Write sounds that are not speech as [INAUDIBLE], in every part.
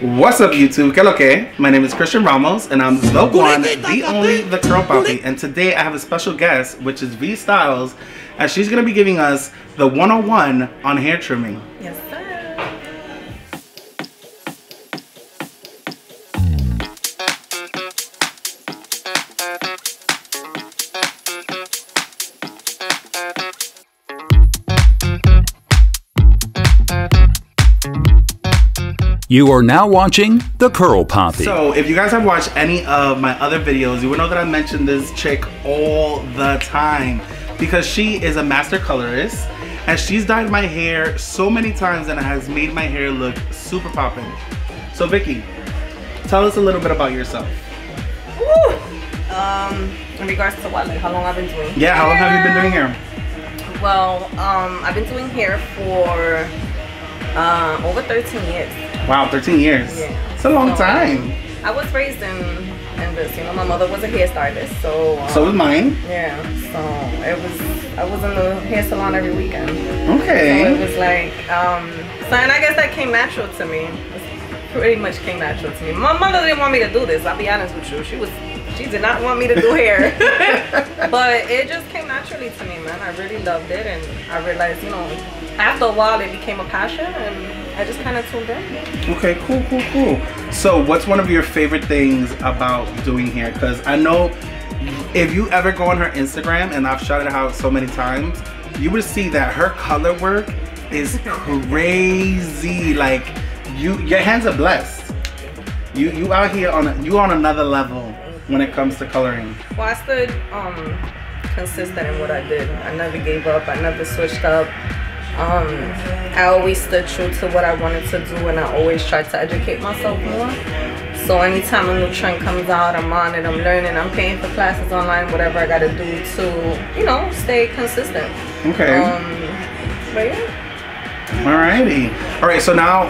What's up YouTube? Que lo que? My name is Christian Ramos and I'm the one, the only, the Curl Papi. And today I have a special guest which is V Styles and she's going to be giving us the 101 on hair trimming. Yes, You are now watching The Curl Papi. So if you guys have watched any of my other videos, you would know that I mention this chick all the time because she is a master colorist and she's dyed my hair so many times and it has made my hair look super popping. So Vicky, tell us a little bit about yourself. Woo! Um, in regards to what, like how long I've been doing Yeah, how long have you been doing hair? Well, um, I've been doing hair for um, over 13 years. Wow, 13 years. Yeah. It's a long So, time. I was raised in, in this, you know, my mother was a hairstylist, so. Um, So was mine. Yeah, so it was, I was in the hair salon every weekend. So Okay. it was like, um, so and I guess that came natural to me. It pretty much came natural to me. My mother didn't want me to do this. I'll be honest with you. She was, she did not want me to do hair, [LAUGHS] but it just came naturally to me, man. I really loved it, and I realized, you know, after a while, it became a passion, and I just kind of tuned in. Okay, cool, cool, cool. So, what's one of your favorite things about doing hair? Because I know if you ever go on her Instagram, and I've shouted out so many times, you would see that her color work is [LAUGHS] crazy. Like, you, your hands are blessed. You, you out here on, a, you on another level when it comes to coloring. Well, I stood um, consistent in what I did. I never gave up. I never switched up. Um, I always stood true to what I wanted to do, and I always tried to educate myself more. So anytime a new trend comes out, I'm on it. I'm learning. I'm paying for classes online, whatever I got to do to, you know, stay consistent. Okay. Um, but yeah. Alrighty. Alright, so now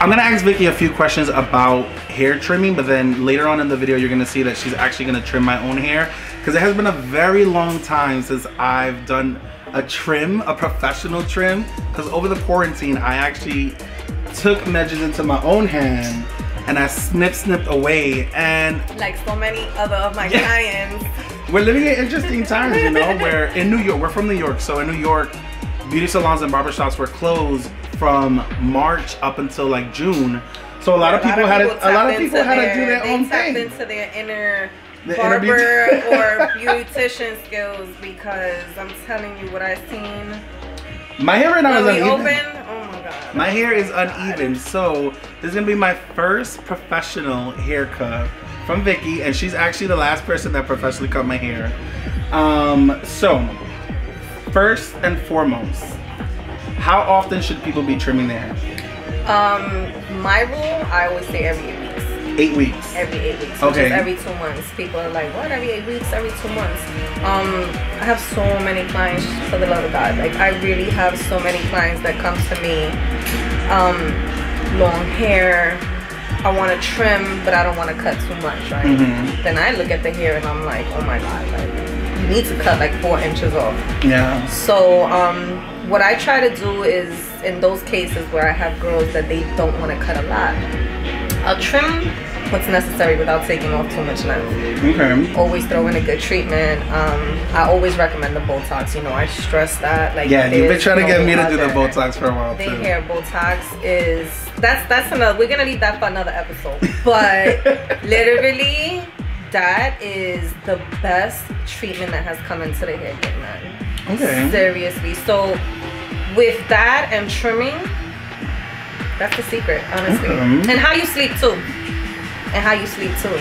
I'm gonna ask Vicky a few questions about hair trimming, but then later on in the video you're gonna see that she's actually gonna trim my own hair. Because it has been a very long time since I've done a trim, a professional trim. Because over the quarantine I actually took measures into my own hand and I snip snipped away and Like so many other of my Yeah. clients. [LAUGHS] we're living in interesting times, you know, where [LAUGHS] in New York, we're from New York, so in New York, beauty salons and barbershops were closed from March up until like June. So a lot of people had to, a lot of people had to do their own thing. into their inner The barber [LAUGHS] or beautician skills because I'm telling you what I've seen. My hair right now is uneven. open, oh my god. My hair is uneven, so this is gonna be my first professional haircut from Vicky, and she's actually the last person that professionally cut my hair. Um, so first and foremost, how often should people be trimming their hair? Um, my rule, I always say every weeks. Eight weeks. Every eight weeks. Okay. every two months. People are like, what? Every eight weeks? Every two months? Um, I have so many clients for the love of God. Like I really have so many clients that come to me. Um, long hair. I want to trim, but I don't want to cut too much, right? Mhm. Then I look at the hair and I'm like, oh my God, like you need to cut like four inches off. Yeah. So um, what I try to do is in those cases where I have girls that they don't want to cut a lot, I'll trim what's necessary without taking off too much length. Okay. Always throw in a good treatment. Um, I always recommend the Botox. You know, I stress that. Like, Yeah, you've been trying to get me to do the Botox for a while The too. hair Botox is that's that's another. We're gonna leave that for another episode. But [LAUGHS] literally, that is the best treatment that has come into the hair game, man. Okay. Seriously. So with that and trimming, that's the secret, honestly. Okay. And how you sleep too. And how you sleep too.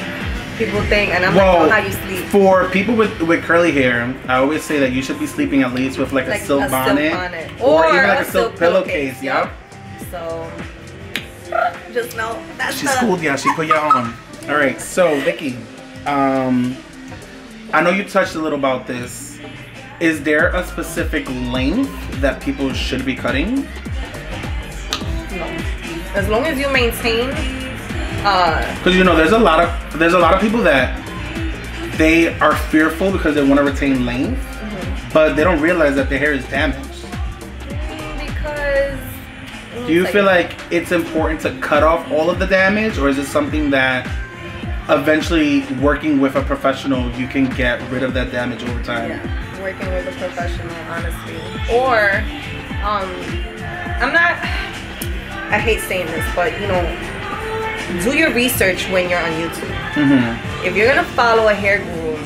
People think, and I'm Well, like, oh, how you sleep. for people with, with curly hair, I always say that you should be sleeping at least with like, Like a silk a silk bonnet, bonnet. or, Or even like a a silk pillowcase. pillowcase, Yep. So [LAUGHS] just know that's She's the schooled ya. She put you on. All right. So Vicky, um, I know you touched a little about this. Is there a specific length that people should be cutting? As long as you maintain uh Because you know, there's a lot of there's a lot of people that they are fearful because they want to retain length, Mm-hmm. but they don't realize that their hair is damaged. because. Do you feel like it's important to cut off all of the damage, or is it something that eventually working with a professional you can get rid of that damage over time? Yeah, working with a professional, honestly. Or, um, I'm not. I hate saying this, but you know, do your research when you're on YouTube. Mm-hmm. If you're gonna follow a hair guru,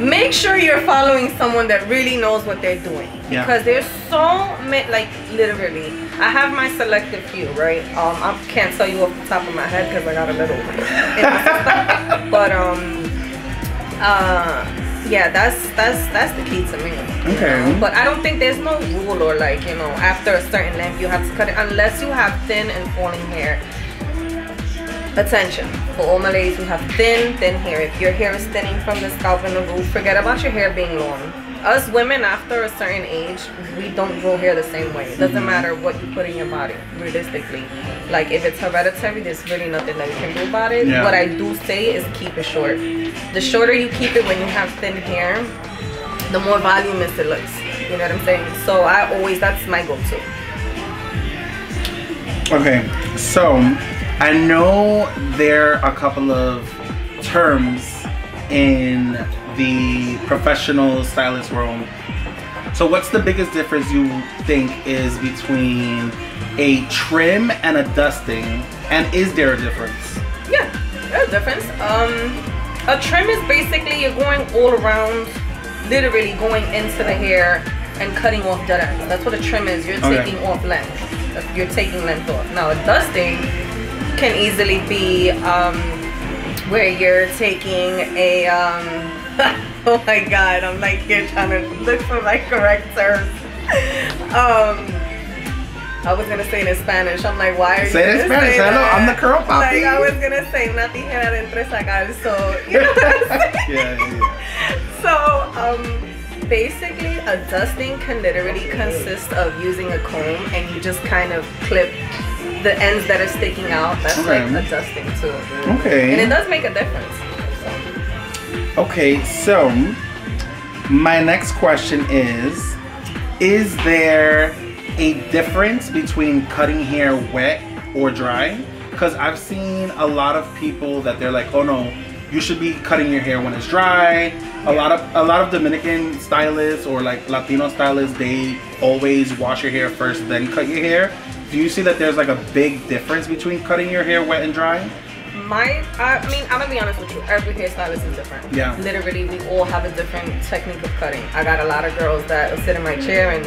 make sure you're following someone that really knows what they're doing. Yeah. Because there's so many, like literally, I have my selective few, right? Um, I can't tell you off the top of my head because I got a little, in my system. [LAUGHS] but um, uh, yeah, that's that's that's the key to me. Okay. know? But I don't think there's no rule or like you know after a certain length you have to cut it unless you have thin and falling hair. Attention for all my ladies who have thin, thin hair. If your hair is thinning from the scalp and the root, forget about your hair being long. Us women after a certain age, we don't grow hair the same way. It doesn't mm-hmm. matter what you put in your body, realistically. Like if it's hereditary, there's really nothing that you can do about it. Yeah. What I do say is keep it short. The shorter you keep it when you have thin hair, the more voluminous it looks. You know what I'm saying? So I always that's my go-to. Okay, so I know there are a couple of terms in the professional stylist world. So, what's the biggest difference you think is between a trim and a dusting? And is there a difference? Yeah, there's a difference. Um, a trim is basically you're going all around, literally going into the hair and cutting off dead ends. That's what a trim is. You're Okay. taking off length. You're taking length off. Now, a dusting can easily be um, where you're taking a. Um, [LAUGHS] oh my god, I'm like here trying to look for my correct terms. Um, I was gonna say it in Spanish. I'm like, why are Say it you in gonna Spanish. say Hello. I'm the Curl Papi. Like I was gonna say, una tijera de entre sacar. So you know? [LAUGHS] Yeah, yeah. [LAUGHS] So um, basically, a dusting can literally consist of using a comb and you just kind of clip the ends that are sticking out. That's Okay. like a dusting too. Okay. And it does make a difference. Okay, so my next question is Is there a difference between cutting hair wet or dry? Because I've seen a lot of people that they're like, oh no, you should be cutting your hair when it's dry. A lot of a lot of Dominican stylists or like Latino stylists, they always wash your hair first, then cut your hair. Do you see that there's like a big difference between cutting your hair wet and dry? My, I mean, I'm gonna be honest with you. Every hairstylist is different. Yeah. Literally, we all have a different technique of cutting. I got a lot of girls that sit in my chair and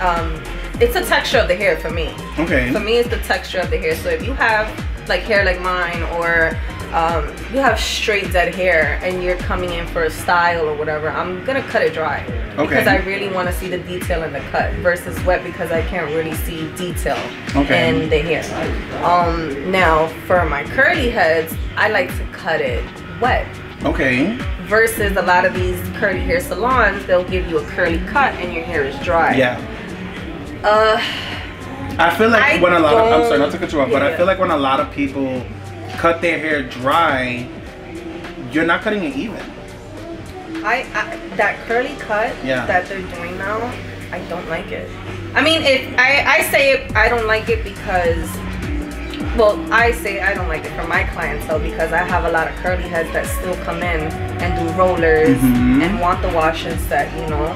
um, it's the texture of the hair for me. Okay. For me, it's the texture of the hair. So if you have like hair like mine, or um, you have straight dead hair, and you're coming in for a style or whatever, I'm gonna cut it dry because I really want to see the detail in the cut versus wet because I can't really see detail Okay. in the hair. Um, now for my curly heads, I like to cut it wet. Okay. Versus a lot of these curly hair salons, they'll give you a curly cut and your hair is dry. Yeah. Uh, I feel like I when a lot of I'm sorry don't- to cut you off, but I feel like when a lot of people cut their hair dry, you're not cutting it even. I, I that curly cut Yeah. that they're doing now, I don't like it. I mean, if I I say it, I don't like it because, well, I say I don't like it for my clientele because I have a lot of curly heads that still come in and do rollers Mhm. and want the wash and set, you know,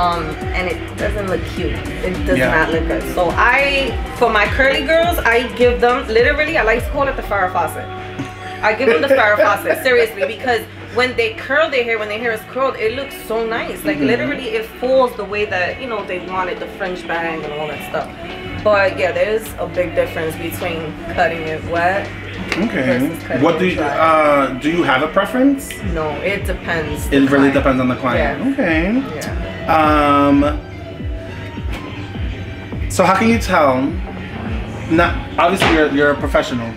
um, and it doesn't look cute. It does Yeah. not look good. So I, for my curly girls, I give them literally. I like to call it the fire faucet. I give them the fire faucet [LAUGHS] seriously because when they curl their hair, when their hair is curled, it looks so nice. Like Mhm. literally, it falls the way that you know they wanted the French bang and all that stuff. But yeah, there's a big difference between cutting it wet. Okay. What do you uh do you have a preference? No, it depends. It really Client. depends on the client. Yeah. Okay. Yeah. Um so how can you tell not obviously you're you're a professional,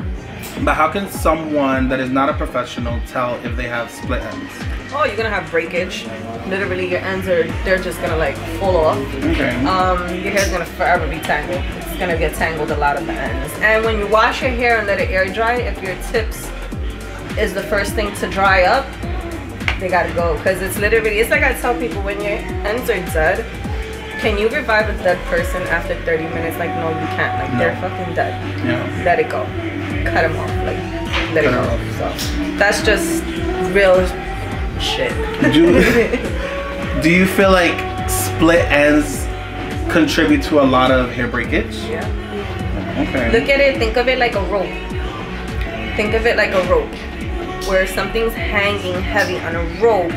but how can someone that is not a professional tell if they have split ends? Oh, you're gonna have breakage. Literally, your ends are they're just gonna like fall off. Okay. um, your hair's gonna forever be tangled. It's gonna get tangled a lot at the ends. And when you wash your hair and let it air dry, if your tips is the first thing to dry up, they gotta go. Cause it's literally, it's like I tell people when your ends are dead, Can you revive a dead person after 30 minutes? Like, no, you can't. Like, they're fucking dead. Yeah. Let it go. Cut them off. Like, let go. it So, that's just real shit. Do, [LAUGHS] do you feel like split ends contribute to a lot of hair breakage? yeah. Okay. Look at it, think of it like a rope. Think of it like a rope. Where something's hanging heavy on a rope,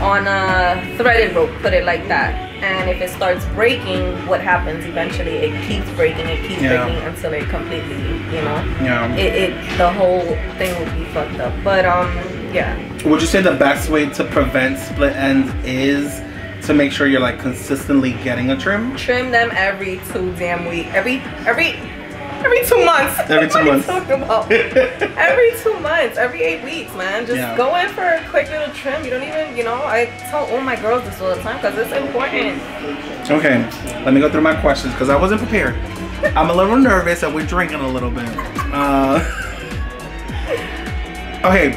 on a threaded rope, put it like that. And if it starts breaking, what happens eventually? It keeps breaking, it keeps Yeah. breaking until it completely, you know, yeah. it, it the whole thing will be fucked up. But um, yeah, Would you say the best way to prevent split ends is to make sure you're like consistently getting a trim? trim them every two damn week, every every every two months. Every two What are you months. [LAUGHS] every two months, every eight weeks, man. Just Yeah. go in for a quick little trim. You don't even, you know, I tell all my girls this all the time because it's important. Okay, let me go through my questions because I wasn't prepared. I'm a little nervous and we're drinking a little bit. Uh, [LAUGHS] okay,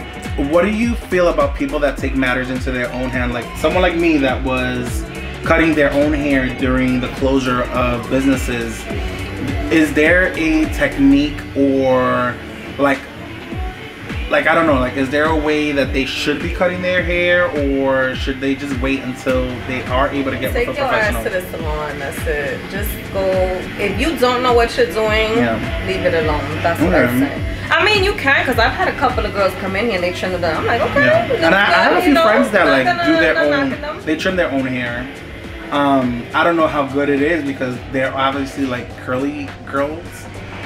what do you feel about people that take matters into their own hand? Like someone like me that was cutting their own hair during the closure of businesses. Is there a technique or like like I don't know, like is there a way that they should be cutting their hair or should they just wait until they are able to get Take with a your ass professional? to the salon. That's it. Just go. If you don't know what you're doing, Yeah. leave it alone. That's what I'm saying. I mean, you can, because I've had a couple of girls come in here and they trim it down. I'm like, okay. Yeah. And I, I have a few know, friends that like do their own. They trim their own hair. Um, I don't know how good it is because they're obviously like curly girls.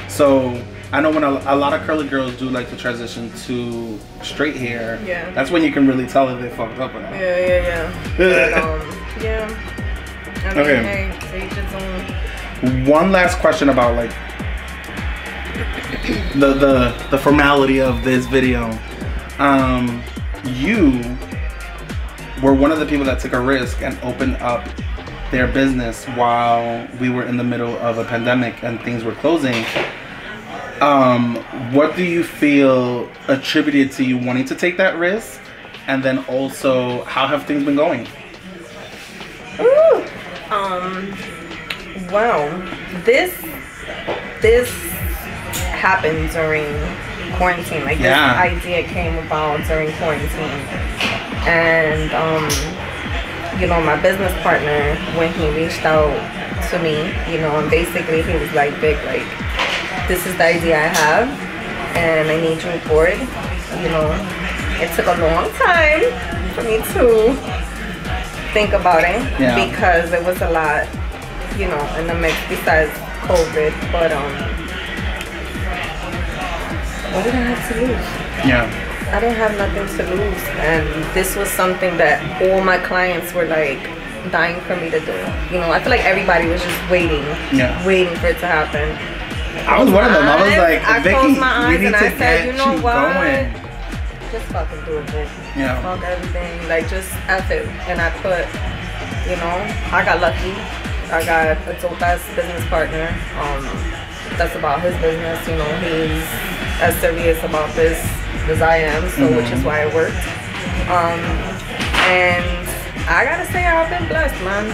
So I know when a, a lot of curly girls do like to transition to straight hair. Yeah. That's when you can really tell if they fucked up or not. Yeah, yeah, yeah. [LAUGHS] But, um, yeah. I mean, Okay. hey. One last question about like the the the formality of this video. Um, you were one of the people that took a risk and opened up their business while we were in the middle of a pandemic and things were closing. Um, what do you feel attributed to you wanting to take that risk? And then also, how have things been going? Ooh. Um. Wow. This this happened during quarantine. Like Yeah. this idea came about during quarantine, and um, you know, my business partner when he reached out to me, you know, and basically he was like, "Big, like, this is the idea I have, and I need you on board." You know, it took a long time for me to think about it Yeah. because there was a lot, you know, in the mix besides COVID. But um, what did I have to lose? Yeah. I didn't have nothing to lose, and this was something that all my clients were like dying for me to do. You know, I feel like everybody was just waiting, Yeah. waiting for it to happen. I was one of them. I was like, I Vicky, closed my eyes and I said, you know what? going. Just fucking do it, bitch. Yeah. Fuck everything. Like, just F it. And I put, you know, I got lucky. I got a dope ass business partner. Um, that's about his business. You know, he's as serious about this as I am, so which is why it worked. Um, and I gotta say, I've been blessed, man.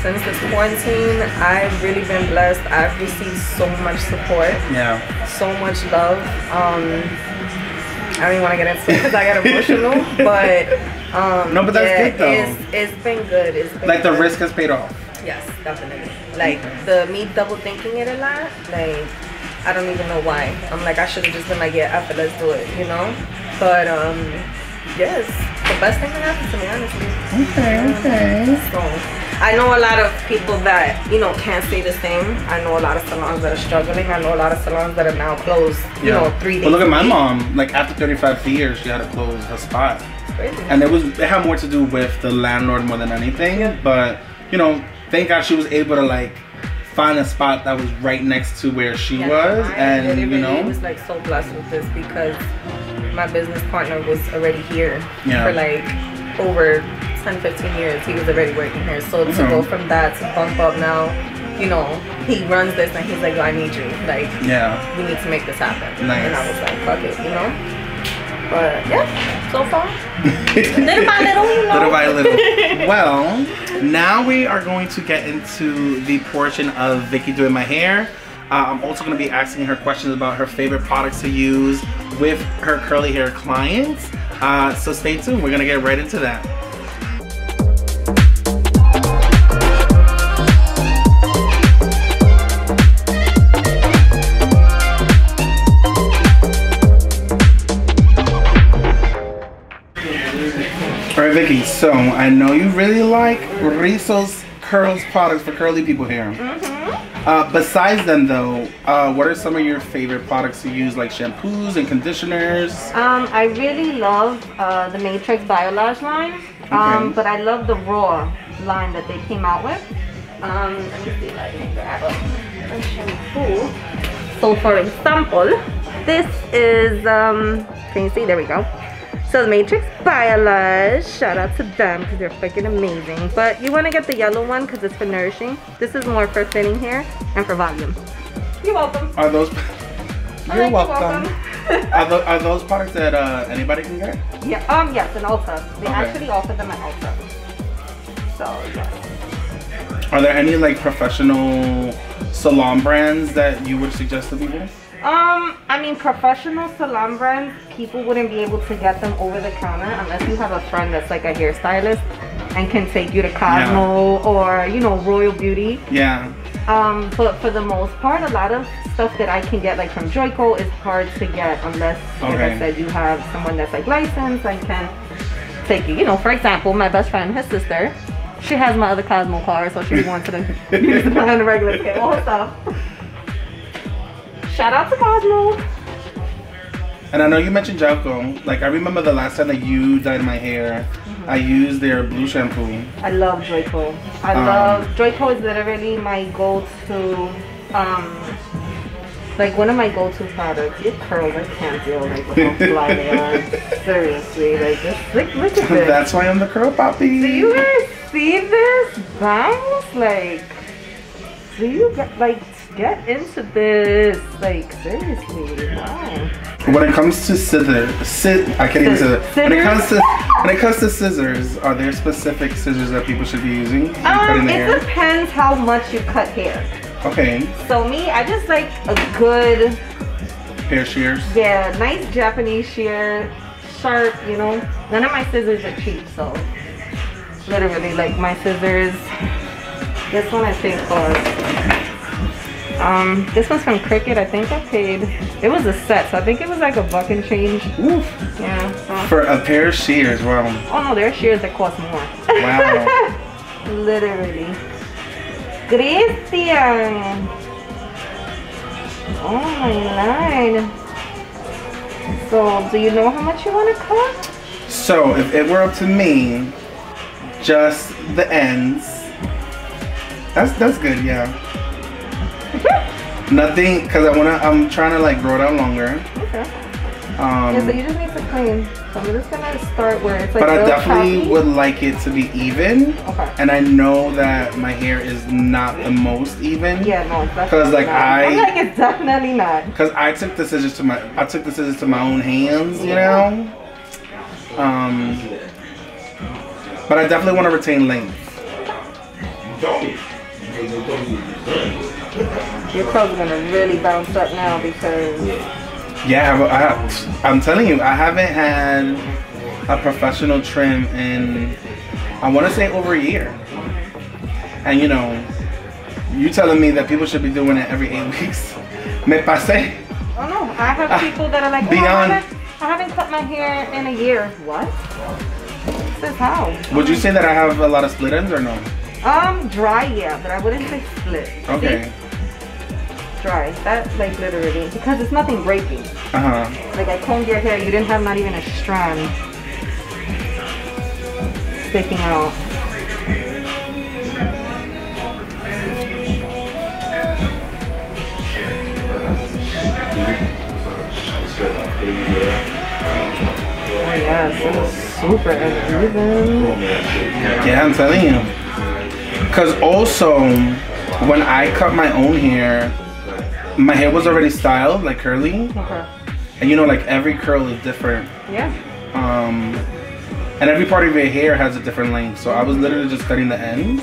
Since this quarantine, I've really been blessed. I've received so much support Yeah. so much love. Um, I don't even want to get into it because I get emotional, [LAUGHS] but um, No, but that's yeah, good, though. It's, it's been good. It's been Like the risk has paid off. Yes, definitely. Like the me double thinking it a lot. Like I don't even know why. I'm like I should have just been like yeah, after let's do it, you know. But um, yes, the best thing that happened to me, honestly. Okay, okay. So I know a lot of people that you know can't say the same. I know a lot of salons that are struggling. I know a lot of salons that are now closed. You know, three days. Well, look at my mom. Like after 35 years, she had to close her spot, crazy. and it was it had more to do with the landlord more than anything. Yeah. But you know, thank God she was able to like find a spot that was right next to where she Yeah, was, I and you know, was like so blessed with this because my business partner was already here Yeah. for like over 10, 15 years. He was already working here. So to Mhm. go from that to bump up now, you know, he runs this and he's like, Yo, I need you. Like, yeah. we need to make this happen. Nice. And I was like, fuck it, you know? But yeah, so far. [LAUGHS] little by little, you know. little by little. [LAUGHS] well, now we are going to get into the portion of Vicky doing my hair. Uh, I'm also going to be asking her questions about her favorite products to use with her curly hair clients. Uh, so stay tuned. We're going to get right into that. Right, Vicky. So I know you really like Rizos Curls products for curly people here. Mm-hmm. Uh, besides them, though, uh, what are some of your favorite products to use, like shampoos and conditioners? Um, I really love uh, the Matrix Biolage line, um, Okay. but I love the Raw line that they came out with. Um, let me see if I can grab a, a shampoo. So for example, this is, um, can you see? There we go. So the Matrix Biolage, shout out to them because they're freaking amazing. But you want to get the yellow one because it's for nourishing. This is more for thinning hair and for volume. You're welcome. Are those? [LAUGHS] You're right, welcome. [LAUGHS] are, tho- are those products that uh, anybody can get? Yeah, um, yes, in Ulta. They Okay. actually offer them at Ulta. So, yes. Are there any like professional salon brands that you would suggest to people? Um, I mean, professional salon brands, people wouldn't be able to get them over the counter unless you have a friend that's like a hairstylist and can take you to Cosmo or, you know, Royal Beauty. Yeah. Um, but for the most part, a lot of stuff that I can get like from Joico is hard to get unless, like I said, you have someone that's like licensed and can take you. You know, for example, my best friend, his sister, she has my other Cosmo card, so she wants to use [LAUGHS] [LAUGHS] it on the regular scale, all stuff. Shout out to Cosmo. And I know you mentioned Joico. Like I remember the last time that you dyed my hair, I used their blue shampoo. I love Joico. I Um, love Joico is literally my go-to um like one of my go-to products. Your curls, I can't deal like with how [LAUGHS] fly they are. Seriously, like just look, look at this. That's why I'm the Curl Papi. do you guys see this bangs? Like, do you get like get into this? Like seriously, wow. When it comes to scissors, sit, I can't even say that. When it comes to when it comes to scissors, are there specific scissors that people should be using? Um, it hair? depends how much you cut hair. Okay, So me, I just like a good hair shears. Yeah, nice Japanese shear, sharp, you know. None of my scissors are cheap, so literally like my scissors. This one I think cost. Um, this one's from Cricket. I think I paid. It was a set, so I think it was like a buck and change. Oof. Yeah. So. For a pair of shears, wow. Oh no, there are shears that cost more. Wow. [LAUGHS] literally. Christian. Oh my lord. So, do you know how much you want to cut? So if it were up to me, just the ends. That's that's good, yeah. Nothing, cause I wanna. I'm trying to like grow it out longer. Okay. Um, yeah, so you just need to clean. So I'm just gonna start where it's like but I real definitely choppy. would like it to be even. Okay. And I know that my hair is not the most even. Yeah, no, it's 'Cause, definitely like, not. I- I'm like, it's definitely not. Cause I took the scissors to my I took the scissors to my own hands, you know. Um, but I definitely want to retain length. Your curls are gonna really bounce up now because Yeah, I, I, I'm telling you, I haven't had a professional trim in I want to say over a year. And you know, you telling me that people should be doing it every eight [LAUGHS] weeks? Me pasé. Oh no, I have Ah, people that are like, oh, beyond- I, haven't, I haven't cut my hair in a year. What? This is how? Would you say that I have a lot of split ends or no? Um, dry, yeah, but I wouldn't say split. See? Dry. That, like, literally. Because it's nothing breaking. Uh huh. Like, I combed your hair, you didn't have not even a strand sticking out. Oh, yes, it was super uneven. Yeah, I'm telling you. Cause also, when I cut my own hair, my hair was already styled like curly, Okay. and you know, like every curl is different. Yeah. Um, and every part of your hair has a different length. So I was literally just cutting the ends.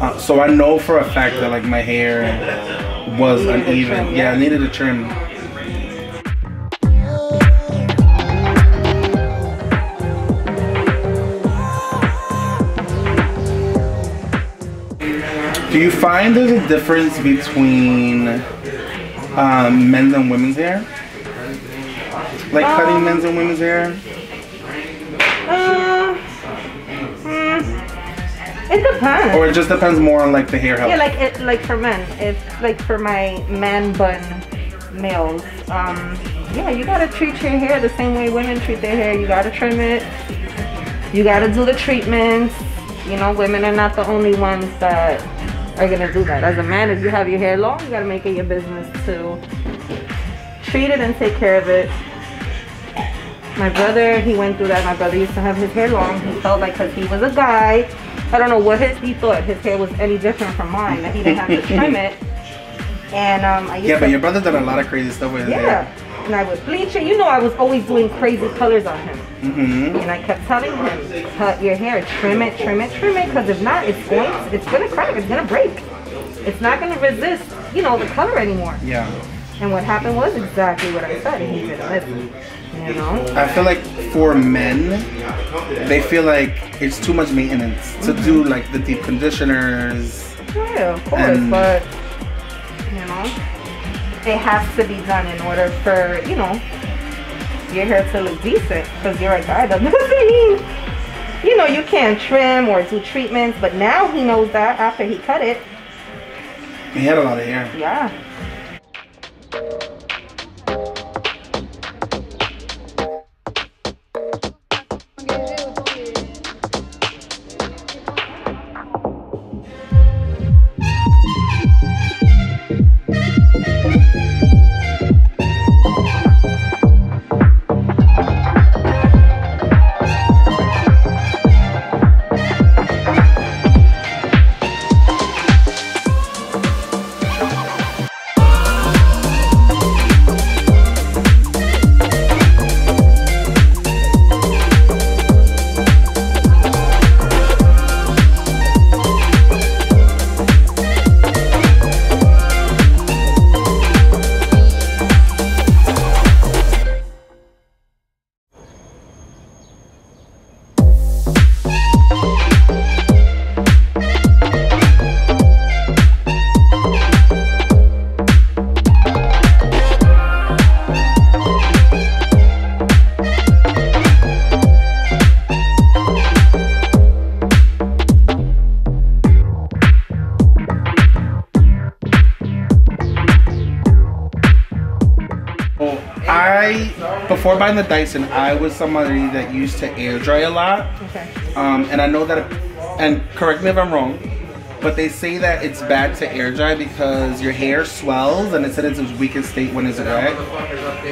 Uh, so I know for a fact that like my hair was Needed uneven. trim, yeah, yeah. I needed a trim. Do you find there's a difference between um, men's and women's hair? Like cutting Um, men's and women's hair? Uh, hmm, it depends. Or it just depends more on like the hair health? Yeah, like it, like for men, it's like for my man bun males. Um, yeah, you gotta treat your hair the same way women treat their hair. You gotta trim it. You gotta do the treatments. You know, women are not the only ones that are gonna do that. As a man, if you have your hair long, you gotta make it your business to treat it and take care of it. My brother, he went through that. My brother used to have his hair long. He felt like because he was a guy, I don't know what his he thought his hair was any different from mine that he didn't have to trim it. And um, I used Yeah, to, but your brother done a lot of crazy stuff with his yeah, and I would bleach it. You know, I was always doing crazy colors on him. Mm-hmm. and I kept telling him, cut your hair, trim it, trim it, trim it, because if not, it's going, it's gonna crack, it's gonna break. It's not gonna resist, you know, the color anymore. Yeah. And what happened was exactly what I said, and he didn't listen. You know. I feel like for men, they feel like it's too much maintenance to do like the deep conditioners. Yeah, of course, but you know, it has to be done in order for you know your hair to look decent. Because you're a guy, that doesn't mean you know you can't trim or do treatments. But now he knows that after he cut it. He had a lot of hair. Yeah. Buying the Dyson, I was somebody that used to air dry a lot. Okay. Um, and I know that, and correct me if I'm wrong, but they say that it's bad to air dry because your hair swells and it's in its weakest state when it's wet.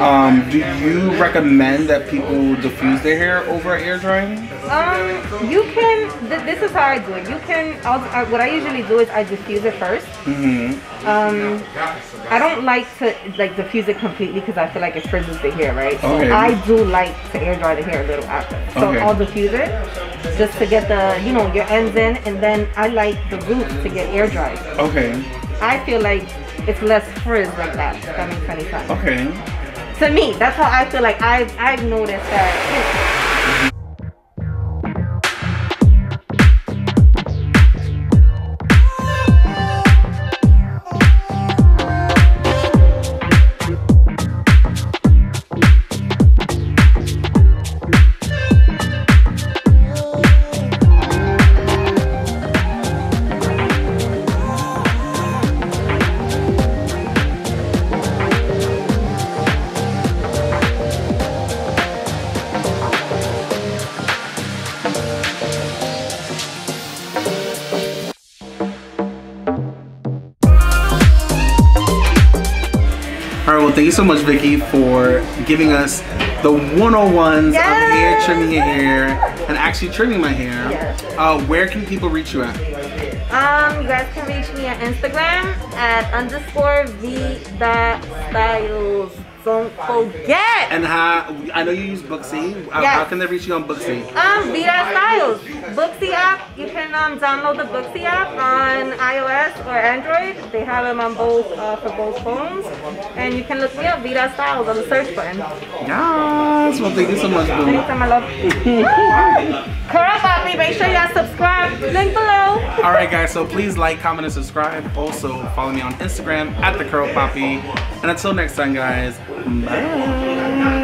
Um, do you recommend that people diffuse their hair over air drying? Um, you can. Th- this is how I do it. You can. I, what I usually do is I diffuse it first. Mm-hmm. Um, I don't like to like diffuse it completely because I feel like it frizzes the hair, right? So Okay. I do like to air dry the hair a little after. So Okay. I'll diffuse it just to get the you know your ends in, and then I like the to get air dried. Okay. I feel like it's less frizz like that. That makes any sense. Okay. To me, that's how I feel like I've I've noticed that. So much, Vicky, for giving us the 101s of hair trimming your hair and actually trimming my hair. Yes. Uh, where can people reach you at? Um, you guys can reach me on Instagram at underscore v dot styles. Don't forget. And how I know you use Booksy. Uh, Yes. How can they reach you on Booksy? Um, Vida Styles. Booksy app. You can um, download the Booksy app on iOS or Android. They have them on both uh, for both phones. And you can look me up, Vida Styles, on the search button. Yes. Well, thank you so much, Boo. Anytime I love. [LAUGHS] Curl Papi, make sure y'all subscribe. Link below. All right, guys. So please like, comment, and subscribe. Also follow me on Instagram at the Curl Papi. And until next time, guys. 嗯